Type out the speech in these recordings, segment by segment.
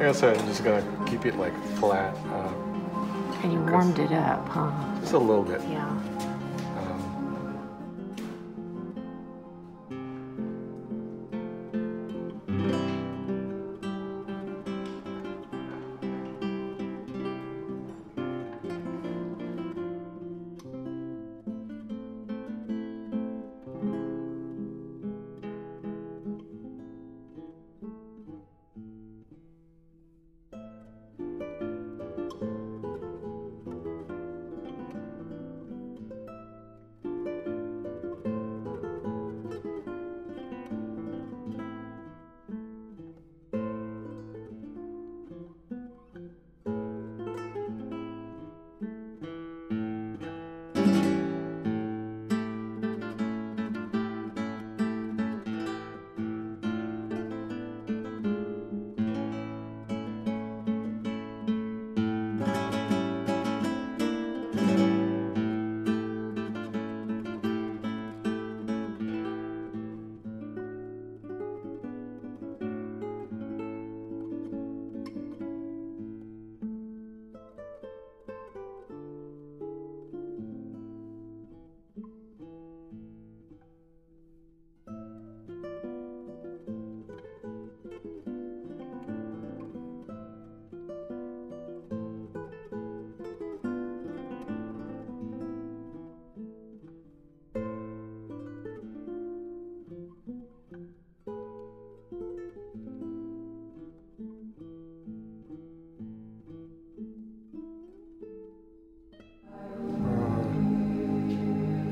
Like I said, I'm just gonna keep it like flat, uh, And you warmed it up, huh? just a little bit. Yeah.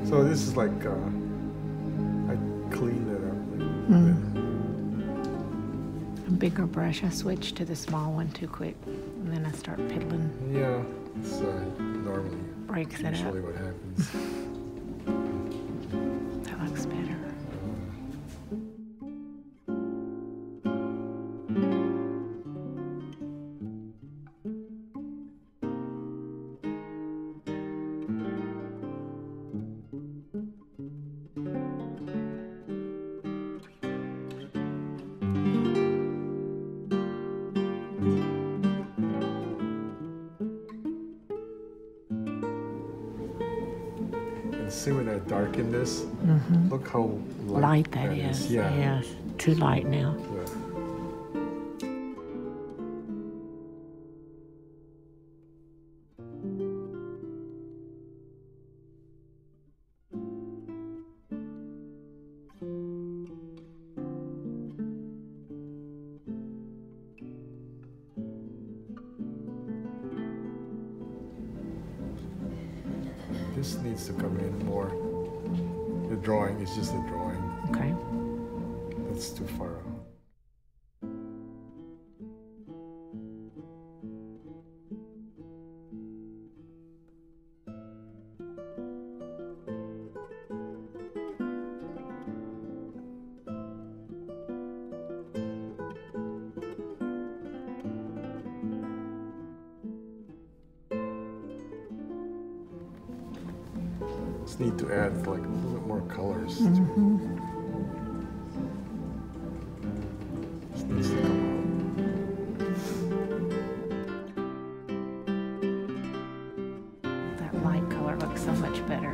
So this is like uh, I cleaned it up. a little. A bigger brush. I switched to the small one too quick. And then I start piddling. Yeah, it's uh, normally Breaks it up. usually what happens. See when I darken this, look how light, Mm-hmm. Light that is. Yeah. Yes. Too light now. Yeah. This needs to come in more. The drawing is just a drawing. Okay. That's too far out. Just need to add like a little bit more colors to it. To That light color looks so much better.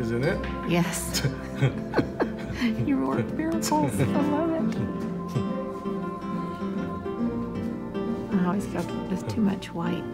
Isn't it? Yes. you work miracles. I love it. I always got just too much white.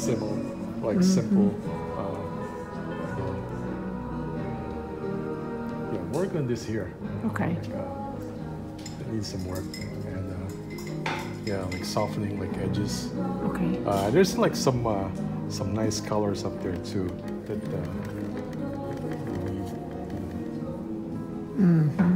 Simple, like Mm-hmm. simple. Uh, yeah, work on this here. Okay. Like, uh, it needs some work, and uh, yeah, like softening like edges. Okay. Uh, there's like some uh, some nice colors up there too that uh, know, Mm-hmm.